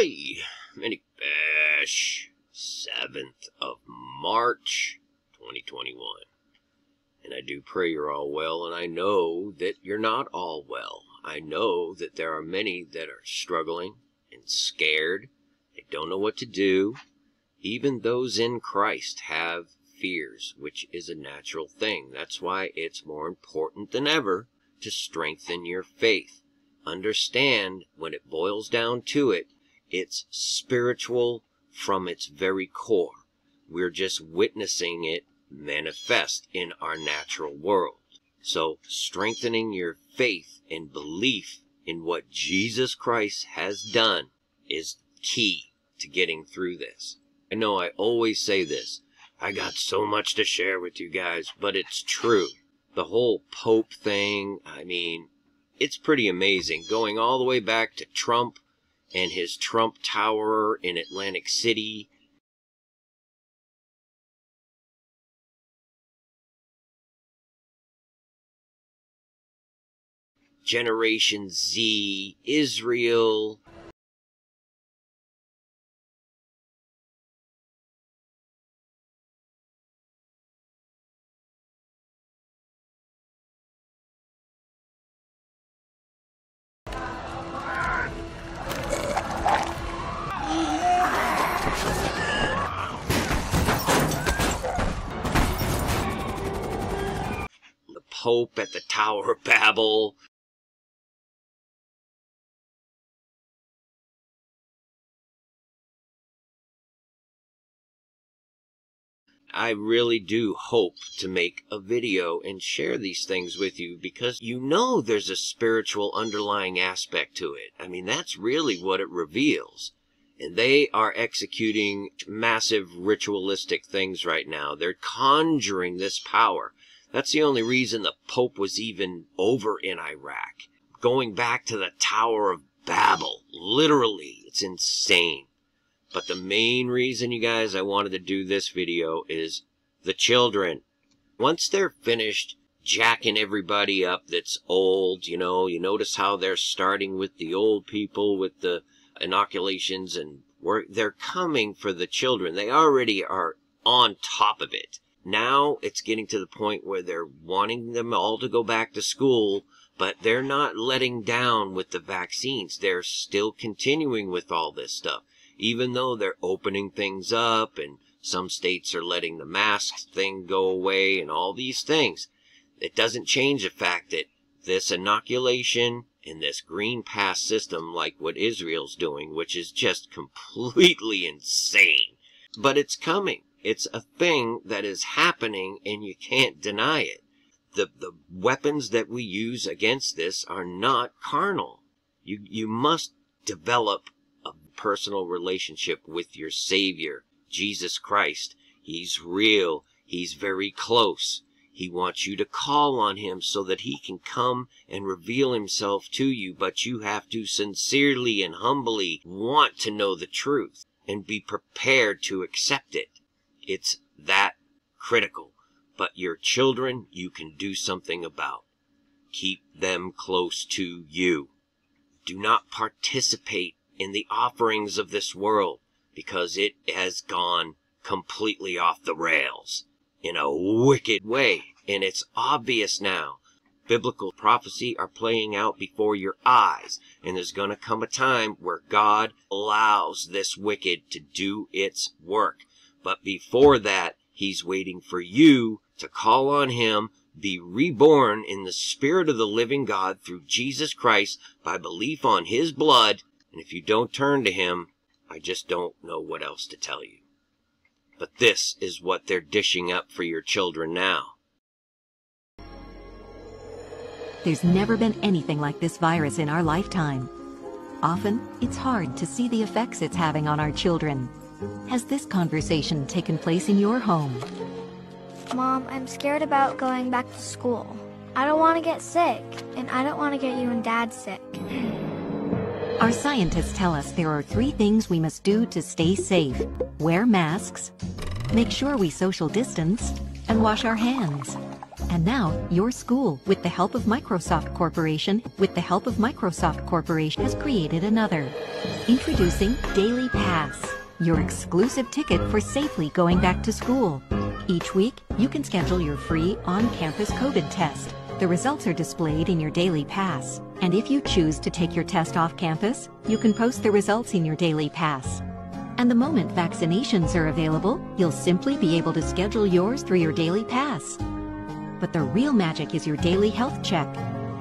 Hey, Many Fish, 7th of March, 2021. And I do pray you're all well, and I know that you're not all well. I know that there are many that are struggling and scared. They don't know what to do. Even those in Christ have fears, which is a natural thing. That's why it's more important than ever to strengthen your faith. Understand, when it boils down to it, it's spiritual from its very core. We're just witnessing it manifest in our natural world. So, strengthening your faith and belief in what Jesus Christ has done is key to getting through this. I know I always say this. I got so much to share with you guys, but it's true. The whole Pope thing, I mean, it's pretty amazing. Going all the way back to Trump and his Trump Tower in Atlantic City. Generation Z, Israel, the Pope at the Tower of Babel. I really do hope to make a video and share these things with you because you know there's a spiritual underlying aspect to it. I mean, that's really what it reveals. And they are executing massive ritualistic things right now. They're conjuring this power. That's the only reason the Pope was even over in Iraq. Going back to the Tower of Babel. Literally, it's insane. But the main reason, you guys, I wanted to do this video is the children. Once they're finished jacking everybody up that's old, you know, you notice how they're starting with the old people with the inoculations and we're, they're coming for the children. They already are on top of it. Now it's getting to the point where they're wanting them all to go back to school, but they're not letting down with the vaccines. They're still continuing with all this stuff even though they're opening things up and some states are letting the masks thing go away and all these things, it doesn't change the fact that this inoculation and this green pass system, like what Israel's doing, which is just completely insane, but it's coming. It's a thing that is happening and you can't deny it. The, the weapons that we use against this are not carnal. You, you must develop a personal relationship with your Savior, Jesus Christ. He's real. He's very close. He wants you to call on Him so that He can come and reveal Himself to you, but you have to sincerely and humbly want to know the truth and be prepared to accept it. It's that critical. But your children, you can do something about. Keep them close to you. Do not participate in the offerings of this world because it has gone completely off the rails in a wicked way. And it's obvious now. Biblical prophecy are playing out before your eyes. And there's going to come a time where God allows this wicked to do its work. But before that, He's waiting for you to call on Him, be reborn in the Spirit of the living God through Jesus Christ by belief on His blood and if you don't turn to him, I just don't know what else to tell you. But this is what they're dishing up for your children now. There's never been anything like this virus in our lifetime. Often, it's hard to see the effects it's having on our children. Has this conversation taken place in your home? Mom, I'm scared about going back to school. I don't want to get sick, and I don't want to get you and Dad sick. Our scientists tell us there are three things we must do to stay safe. Wear masks, make sure we social distance, and wash our hands. And now, your school, with the help of Microsoft Corporation, with the help of Microsoft Corporation, has created another. Introducing Daily Pass, your exclusive ticket for safely going back to school. Each week, you can schedule your free on-campus COVID test. The results are displayed in your Daily Pass. And if you choose to take your test off campus, you can post the results in your Daily Pass. And the moment vaccinations are available, you'll simply be able to schedule yours through your Daily Pass. But the real magic is your daily health check.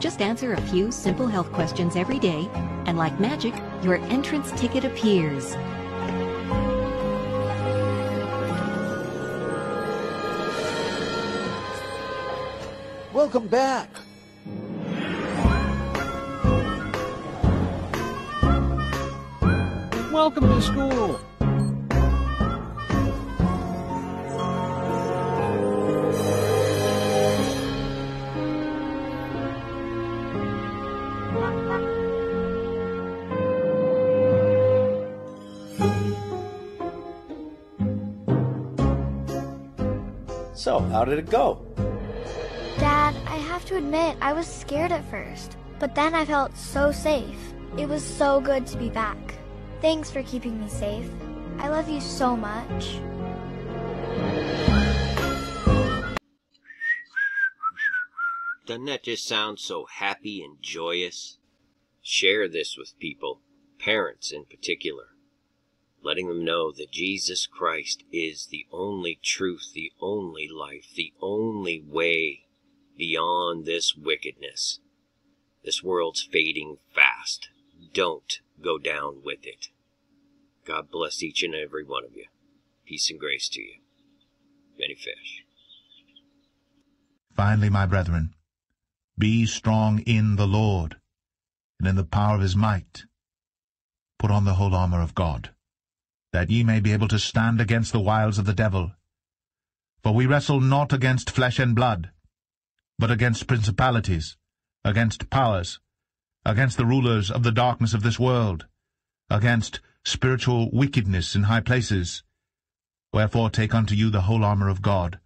Just answer a few simple health questions every day, and like magic, your entrance ticket appears. Welcome back. Welcome to school. So, how did it go? Have to admit, I was scared at first. But then I felt so safe. It was so good to be back. Thanks for keeping me safe. I love you so much. Doesn't that just sound so happy and joyous? Share this with people, parents in particular, letting them know that Jesus Christ is the only truth, the only life, the only way beyond this wickedness. This world's fading fast. Don't go down with it. God bless each and every one of you. Peace and grace to you. Many fish. Finally, my brethren, be strong in the Lord, and in the power of his might. Put on the whole armour of God, that ye may be able to stand against the wiles of the devil. For we wrestle not against flesh and blood, but against principalities, against powers, against the rulers of the darkness of this world, against spiritual wickedness in high places. Wherefore take unto you the whole armour of God,